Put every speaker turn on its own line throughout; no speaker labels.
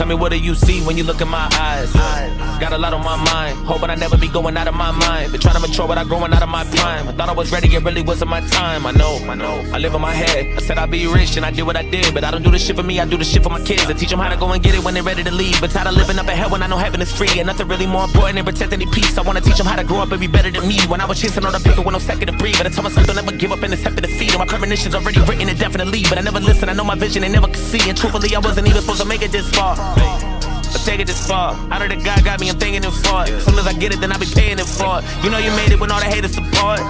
Tell me what do you see when you look in my eyes? Got a lot on my mind, hoping I never be going out of my mind. Been trying to mature without growing out of my prime. I thought I was ready, it really wasn't my time. I know, I know. I live in my head. I said I'd be rich and I did what I did, but I don't do this shit for me. I do this shit for my kids. I teach them how to go and get it when they're ready to leave. But tired of living up hell when I know heaven is free. And nothing really more important than protecting any peace. I wanna teach them how to grow up and be better than me. When I was chasing on the paper with no second to breathe, but I told myself don't ever give up and accept defeat. My premonitions already written indefinitely, but I never listen. I know my vision, they never could see. And truthfully, I wasn't even supposed to make it this far. But take it this far. Of the God got me, I'm thinking it for it. Soon as I get it, then I be paying it for it. You know you made it when all the haters support.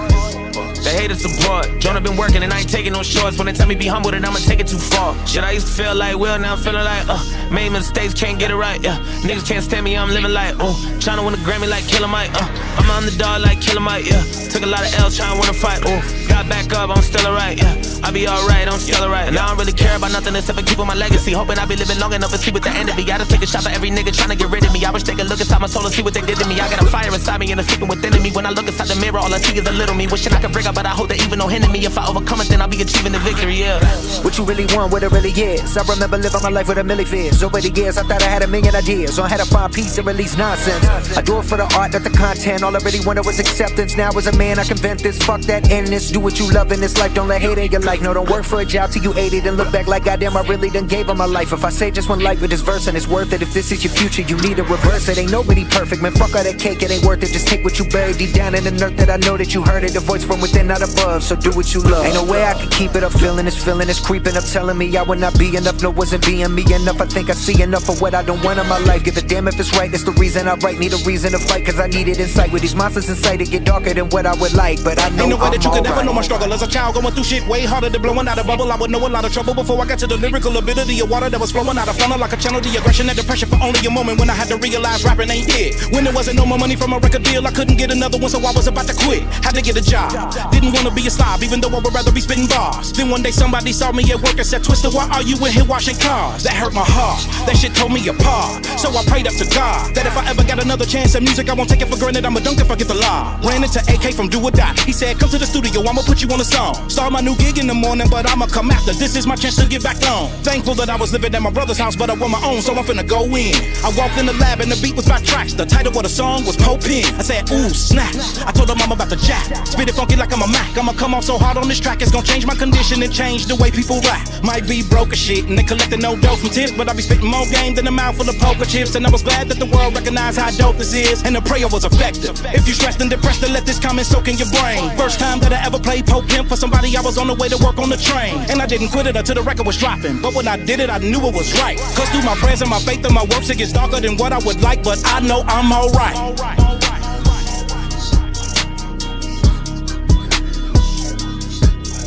The haters support. Joyner been working and I ain't taking no shorts. When they tell me be humble, then I'ma take it too far. Shit, I used to feel like Will, now I'm feeling like, uh, made mistakes, can't get it right, yeah. Niggas can't stand me, I'm living like, oh, trying to win a Grammy like Killer Mike, uh, I'm on the dog like Killer Mike, yeah. Took a lot of L's trying to win a fight, oh, got back up, I'm still alright, yeah. I be alright, I'm still alright. And I don't really care about nothing except for keeping my legacy. Hoping I be living long enough to see what the end of me. Gotta take a shot for every nigga trying to get rid of me. I wish they could look inside my soul and see what they did to me. I got a fire inside me and a secret within me. When I look inside the mirror, all I see is a little me. Wishing I could break up, but I hope that even no hinder me. If I overcome it, then I'll be achieving the victory, yeah.
What you really want, what it really is. I remember living my life with a million fears. Over the years, I thought I had a million ideas. On how to find peace and release nonsense. I do it for the art, not the content. All I really wanted was acceptance. Now as a man, I can vent this. Fuck that endless. Do what you love in this life. Don't let hate in your life. No, don't work for a job till you ate it and look back like goddamn I really done gave up my life. If I say just one life with this verse and it's worth it. If this is your future, you need to reverse it. Ain't nobody perfect, man. Fuck all that cake, it ain't worth it. Just take what you buried deep down in the earth that I know that you heard it. The voice from within, not above. So do what you love. Ain't no way I can keep it up. Feeling this feeling is creeping up, telling me I would not be enough. No, wasn't being me enough. I think I see enough of what I don't want in my life. Give a damn if it's right. That's the reason I write. Need a reason to fight, cause I need it in sight. With these monsters inside, it get darker than what I would like. But I know
Ain't no way
I'm
that you could ever know my struggle as a child going through shit way harder than blowing out a bubble. I would know a lot of trouble before I got to the lyrical ability of water that was flowing out of funnel like a channel. The aggression and depression for only a moment when I had to realize rapping ain't it. When there wasn't no more money from a record deal, I couldn't get another one, so I was about to quit. Had to get a job. Didn't wanna be a slob, even though I would rather be spitting bars. Then one day somebody saw me at work and said, Twista, why are you in here washing cars? That hurt my heart. That shit tore me apart. So I prayed up to God that if I ever got another chance at music, I won't take it for granted. I'm a dunk if I get the law. Ran into AK from Do or Die. He said, Come to the studio, I'ma put you on a song. Start my new gig in the morning, but I'ma come after. This is my chance to get back on. Thankful that I was living at my brother's house, but I want my own, so I'm finna go in. I walked in the lab and the beat was by tracks. The title of the song was Po Pimp. I said, Ooh, snap. I told her I'm about to jack. Spit it funky like I'm a Mac. I'ma come off so hard on this track, it's gonna change my condition and change the way people rap. Might be broke as shit and they collecting no dough from tips, but I be spitting more game than a mouthful of poker chips. And I was glad that the world recognized how dope this is, and the prayer was effective. If you stressed and depressed, then let this comment soak in your brain. First time that I ever played Po Pimp for somebody, I was on the way to work on the train. And I didn't quit it until the record was dropping. But when I did it, I knew it was right. Cause through my prayers and my faith and my works, it gets darker than what I would like, but I know I'm alright.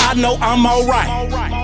I know I'm alright.